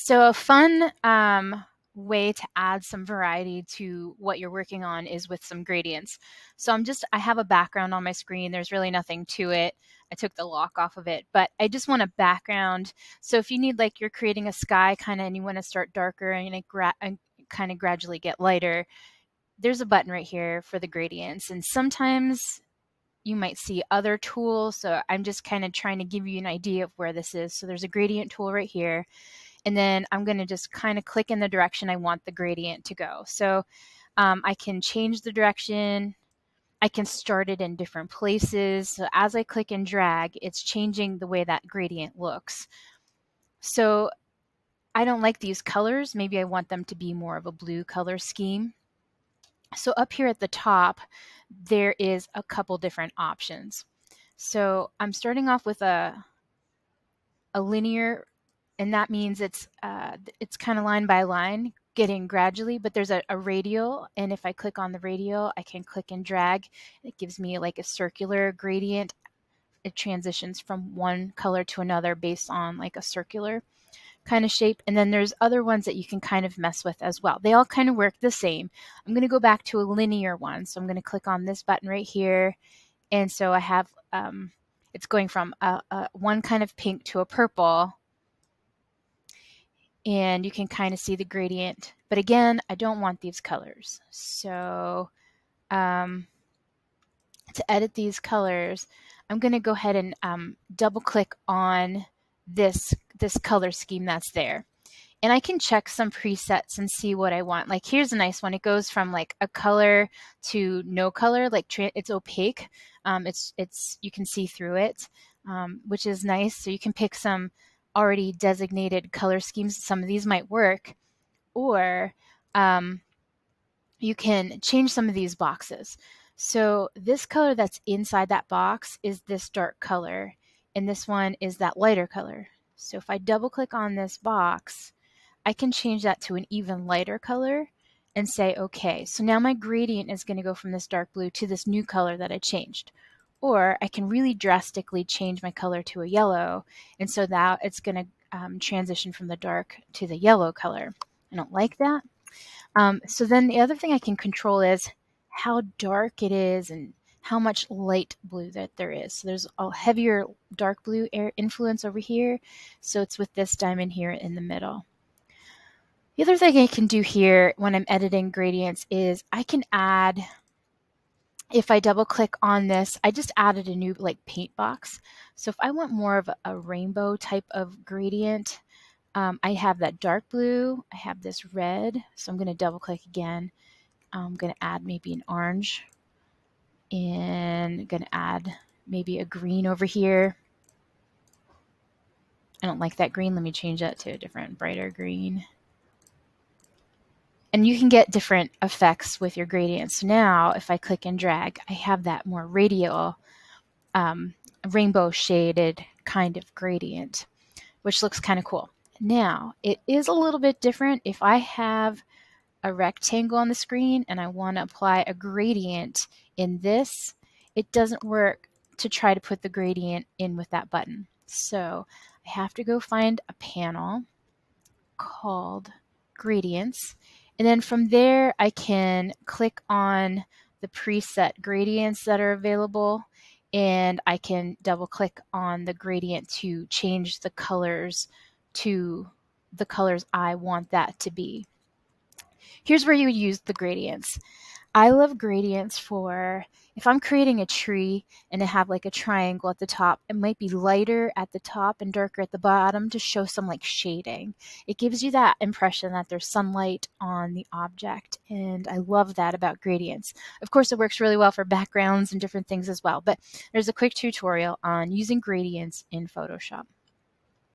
So a fun um, way to add some variety to what you're working on is with some gradients. So I'm just, I have a background on my screen. There's really nothing to it. I took the lock off of it, but I just want a background. So if you need like you're creating a sky kind of and you want to start darker and, it kind of gradually get lighter, there's a button right here for the gradients. And sometimes you might see other tools. So I'm just kind of trying to give you an idea of where this is. So there's a gradient tool right here. And then I'm going to just kind of click in the direction I want the gradient to go. So um, I can change the direction. I can start it in different places. So as I click and drag, it's changing the way that gradient looks. So I don't like these colors. Maybe I want them to be more of a blue color scheme. So up here at the top, there is a couple different options. So I'm starting off with a, a linear, and that means it's, uh, it's kind of line by line, getting gradually, but there's a, a, radial. And if I click on the radial, I can click and drag. It gives me like a circular gradient. It transitions from one color to another based on like a circular kind of shape. And then there's other ones that you can kind of mess with as well. They all kind of work the same. I'm going to go back to a linear one. So I'm going to click on this button right here. And so I have, um, it's going from a, a one kind of pink to a purple. And you can kind of see the gradient. But again, I don't want these colors. So um, to edit these colors, I'm going to go ahead and um, double click on this this color scheme that's there. And I can check some presets and see what I want. Like here's a nice one. It goes from like a color to no color, like it's opaque. Um, it's it's you can see through it, um, which is nice. So you can pick some already designated color schemes. Some of these might work, or um, you can change some of these boxes. So this color that's inside that box is this dark color, and this one is that lighter color. So if I double click on this box, I can change that to an even lighter color and say, okay, so now my gradient is going to go from this dark blue to this new color that I changed. Or I can really drastically change my color to a yellow, and so that it's going to um, transition from the dark to the yellow color. I don't like that. Um, so then the other thing I can control is how dark it is and how much light blue that there is. So there's a heavier dark blue influence over here. So it's with this diamond here in the middle. The other thing I can do here when I'm editing gradients is I can add, if I double click on this, I just added a new like paint box. So if I want more of a, rainbow type of gradient, um, I have that dark blue, I have this red. So I'm going to double click again. I'm going to add maybe an orange and I'm gonna add maybe a green over here. I don't like that green. Let me change that to a different brighter green. And you can get different effects with your gradients. Now if I click and drag, I have that more radial um, rainbow shaded kind of gradient, which looks kind of cool. Now it is a little bit different if I have a rectangle on the screen and I want to apply a gradient in this, it doesn't work to try to put the gradient in with that button. So I have to go find a panel called gradients. And then from there, I can click on the preset gradients that are available and I can double click on the gradient to change the colors to the colors I want that to be. Here's where you would use the gradients. I love gradients for if I'm creating a tree and I have like a triangle at the top, it might be lighter at the top and darker at the bottom to show some like shading. It gives you that impression that there's sunlight on the object. And I love that about gradients. Of course, it works really well for backgrounds and different things as well. But there's a quick tutorial on using gradients in Photoshop.